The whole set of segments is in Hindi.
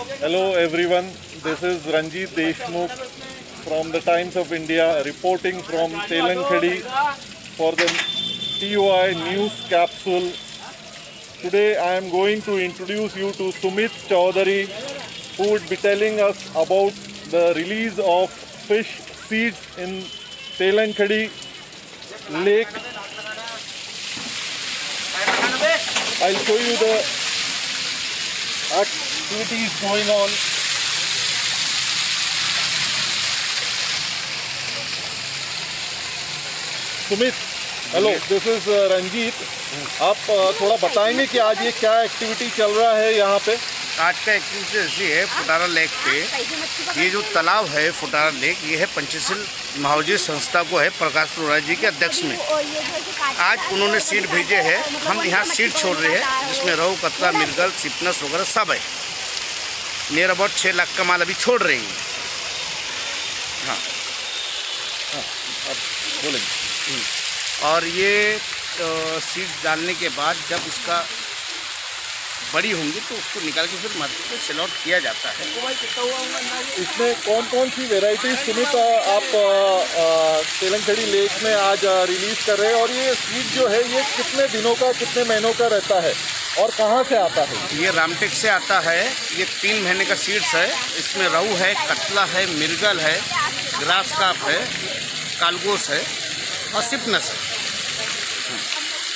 Hello everyone, this is Ranjit Deshmukh from the Times of India reporting from Telankhedi for the TOI news capsule. Today I am going to introduce you to Sumit Chaudhary who would be telling us about the release of fish seeds in Telankhedi lake. I'll show you the activities going on. Sumit hello this is Ranjit आप uh, थोड़ा बताएँगे कि आज ये क्या एक्टिविटी चल रहा है यहाँ पे? आज का एक्टिविटी ऐसी है फुटारा लेक पे। ये जो तालाब है फुटारा लेक ये है पंचशील महावजी संस्था को है प्रकाश अरोड़ा जी के अध्यक्ष में। आज उन्होंने सीट भेजे हैं। हम यहाँ सीट छोड़ रहे हैं जिसमें रोहू कतला मिर्गल सिपनस वगैरह सब है। नियर अबाउट छः लाख का माल अभी छोड़ रही हैं। हाँ। आप बोलेंगे। और ये तो सीड डालने के बाद जब इसका बड़ी होंगी तो उसको निकाल के फिर मार्केट में सेल आउट किया जाता है। इसमें कौन कौन सी वेराइटीज सुमित आप तेलंगड़ी लेक में आज रिलीज़ कर रहे हैं? और ये सीड जो है ये कितने दिनों का कितने महीनों का रहता है? और कहाँ से आता है? ये रामटेक से आता है। ये तीन महीने का सीड्स है। इसमें रहू है कतला है मिर्गल है ग्रास काप है कालगोस है और सिपनस है।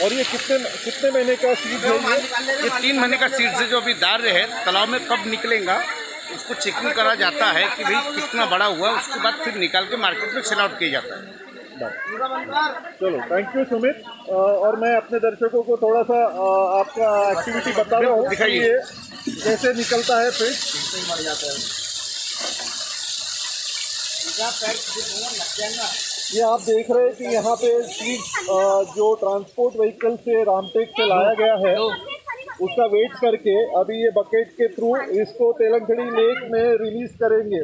और ये कितने कितने महीने का सीड है ये? ये तीन महीने का सीड्स है जो अभी डाल रहे हैं। तालाब में कब निकलेगा उसको चेकिंग करा जाता है कि भाई कितना बड़ा हुआ उसके बाद फिर निकाल के मार्केट में सेल आउट किया जाता है। चलो थैंक यू सुमित और मैं अपने दर्शकों को थोड़ा सा आपका एक्टिविटी बता रहा हूँ। कि। ये कैसे निकलता है फ़िश ये आप देख रहे हैं कि यहाँ पे सीड जो ट्रांसपोर्ट व्हीकल से रामटेक से लाया गया है उसका वेट करके अभी ये बकेट के थ्रू इसको तेलंगड़ी लेक में रिलीज़ करेंगे।